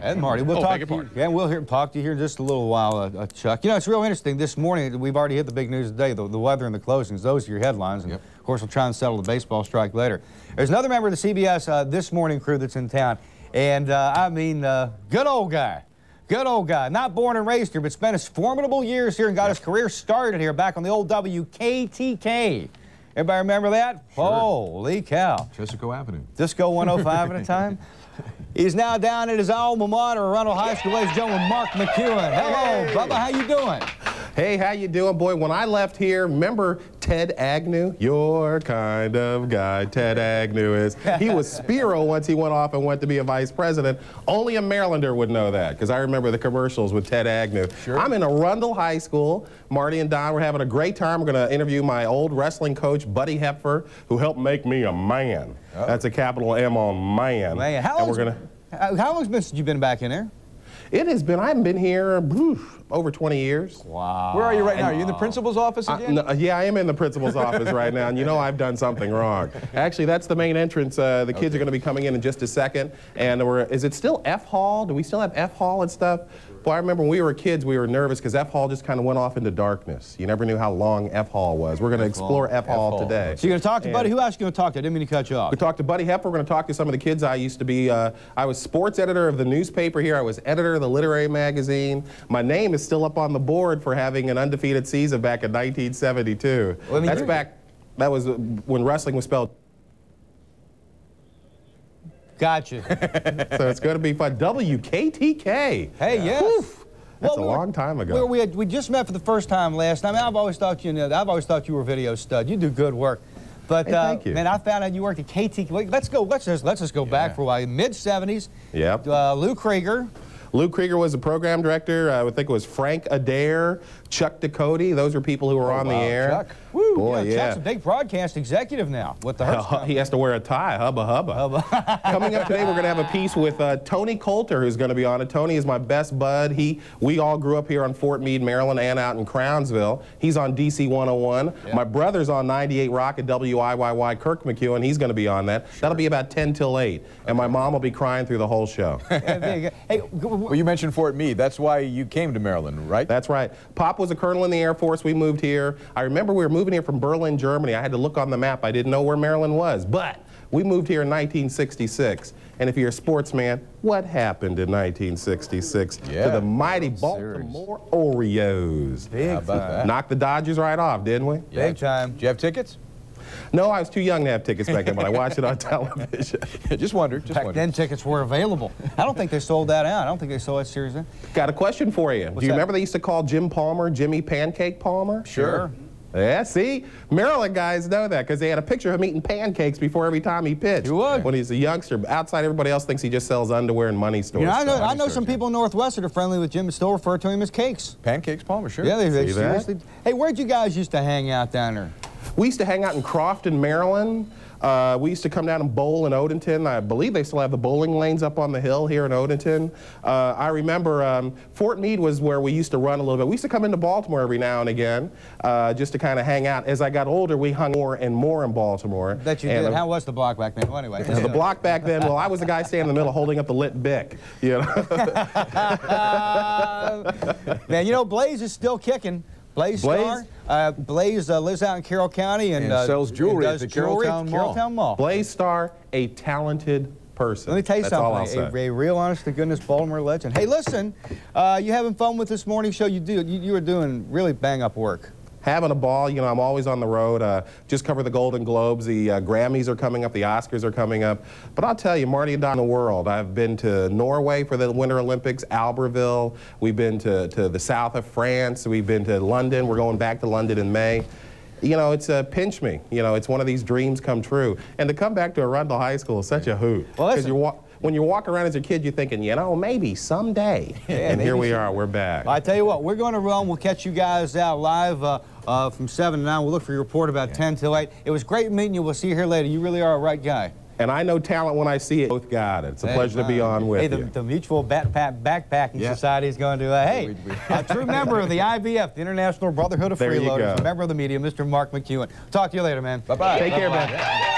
And Marty, we'll Oh, talk beg to your you. Yeah, we'll hear, talk to you here in just a little while, uh, uh, Chuck. You know, it's real interesting. This morning, we've already hit the big news today, the, the weather and the closings. Those are your headlines. And, Yep. of course, we'll try and settle the baseball strike later. There's another member of the CBS uh, This Morning crew that's in town. And, uh, I mean, uh, good old guy. Good old guy. Not born and raised here, but spent his formidable years here and got his career started here back on the old WKTK. Everybody remember that? Sure. Holy cow. Chesapeake Avenue. Disco 105 at a time. He's now down at his alma mater, Arundel High School. Ladies and gentlemen, Mark McEwen. Hello, Bubba. How you doing? Hey, how you doing, boy? When I left here, remember Ted Agnew? Your kind of guy, Ted Agnew is. He was Spiro once he went off and went to be a vice president. Only a Marylander would know that, because I remember the commercials with Ted Agnew. Sure. I'm in Arundel High School. Marty and Don, we're having a great time. We're going to interview my old wrestling coach, Buddy Hepfer, who helped make me a man. Oh. That's a capital M on man. Man, how and long's, we're gonna, how how long's been since you've been back in there? It has been, I haven't been here oof, over 20 years. Wow. Where are you right now? Are you in the principal's office again? no, yeah, I am in the principal's office right now, and you know I've done something wrong. Actually, that's the main entrance. Uh, the kids are going to be coming in in just a second. And we're, is it still F Hall? Do we still have F Hall and stuff? Boy, I remember when we were kids, we were nervous because F Hall just kind of went off into darkness. You never knew how long F Hall was. We're going to explore F Hall Hall. today. So you're going to talk to And- Buddy? Who else are you going to talk to? I didn't mean to cut you off. we talked to Buddy Hepper. We're going to talk to some of the kids I used to be. Uh, I was sports editor of the newspaper here. I was editor of the literary magazine. My name is still up on the board for having an undefeated season back in 1972. Well, I mean, That's back. That was uh, when wrestling was spelled. Gotcha. So it's going to be fun. WKTK. Hey, yes. Woof. That's Well, a we were- long time We, ago. we, had, we just met for the first time last time. I've always thought you know, I've always thought you were a video stud. You do good work. But Hey, uh, thank you. man, I found out you worked at KT. wait, Let's go. Let's just let's just go back for a while. Mid '70s. Yep. Uh, Lou Krieger. Lou Krieger was the program director. I would think it was Frank Adair, Chuck Ducote. Those are people who were on the Oh, air. Chuck. Woo, Boy, yeah, yeah. Chuck's a big broadcast executive now with the Hearst. Uh, he has to wear a tie, hubba hubba. Coming up today, we're going to have a piece with uh, Tony Coulter, who's going to be on it. Tony is my best bud. He, we all grew up here on Fort Meade, Maryland, and out in Crownsville. He's on DC 101. My brother's on 98 Rock at WIYY Kirk McEwen. He's going to be on that. That'll be about 10 till 8. And my mom will be crying through the whole show. hey, g- Well, you mentioned Fort Meade. That's why you came to Maryland, right? That's right. Pop was a colonel in the Air Force. We moved here. I remember we were moving here from Berlin, Germany. I had to look on the map. I didn't know where Maryland was. But we moved here in 1966. And if you're a sportsman, what happened in 1966 Yeah. to the mighty Baltimore Orioles? big time. Knocked the Dodgers right off, didn't we? Yeah. Big time. Do you have tickets? No, I was too young to have tickets back then, but I watched it on television. just wondered. Just Back wondered. then, tickets were available. I don't think they sold that out. I don't think they sold that series then. Got a question for you. Do you that? remember they used to call Jim Palmer Jimmy Pancake Palmer? Sure. Yeah, see? Maryland guys know that because they had a picture of him eating pancakes before every time he pitched. You would. When he's a youngster. Outside, everybody else thinks he just sells underwear and money stores. You know, I know. I know some people in Northwest that are friendly with Jim and still refer to him as Cakes. Pancakes, Palmer, sure. Yeah, they, they See that? Hey, where'd you guys used to hang out down there? We used to hang out in Crofton, Maryland. Uh, we used to come down and bowl in Odenton. I believe they still have the bowling lanes up on the hill here in Odenton. Uh, I remember um, Fort Meade was where we used to run a little bit. We used to come into Baltimore every now and again uh, just to kind of hang out. As I got older, we hung more and more in Baltimore. That you And, did. How was the block back then? Well, anyway. the block back then, well, I was the guy standing in the middle holding up the lit bic. You know? Man, you know, Blaze is still kicking. Blaze, Blaze? Starr. Uh, Blaze uh, lives out in Carroll County and, And uh, sells jewelry does at the Carrolltown Mall. Mall. Blaze Starr, a talented person. Let me tell you That's something. A, a real honest to goodness Baltimore legend. Hey, listen, uh, you having fun with this morning show? You do. You, you are doing really bang up work. Having a ball. You know, I'm always on the road. Uh, just cover the Golden Globes. The uh, Grammys are coming up. The Oscars are coming up. But I'll tell you, Marty and Don, the world. I've been to Norway for the Winter Olympics, Albertville. We've been to, to the south of France. We've been to London. We're going back to London in May. You know, it's a pinch me. You know, it's one of these dreams come true. And to come back to Arundel High School is such a hoot. Well, listen. When you walk around as a kid, you're thinking, you know, maybe someday. and maybe here we are. We're back. I tell you what, we're going to run. We'll catch you guys out live uh, uh, from 7 to 9. We'll look for your report about 10 till 8. It was great meeting you. We'll see you here later. You really are a right guy. And I know talent when I see it. Both got it. It's a Hey, pleasure to be on with Hey, the, you. the Mutual Backpacking Yeah. Society is going to, uh, hey, a true member of the IBF, the International Brotherhood of There Freeloaders, a member of the media, Mr. Mark McEwen. Talk to you later, man. Bye-bye. Take care, Bye-bye.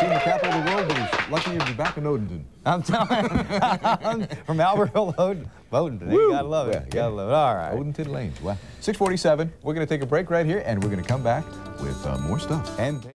Seen the capital of the world, but he's lucky to be back in Odenton. I'm telling you, from Albertville, Oden, Odenton. You gotta love it. You gotta love it. All right. Odenton Lanes. Wow. 647. We're going to take a break right here, and we're going to come back with uh, more stuff. And.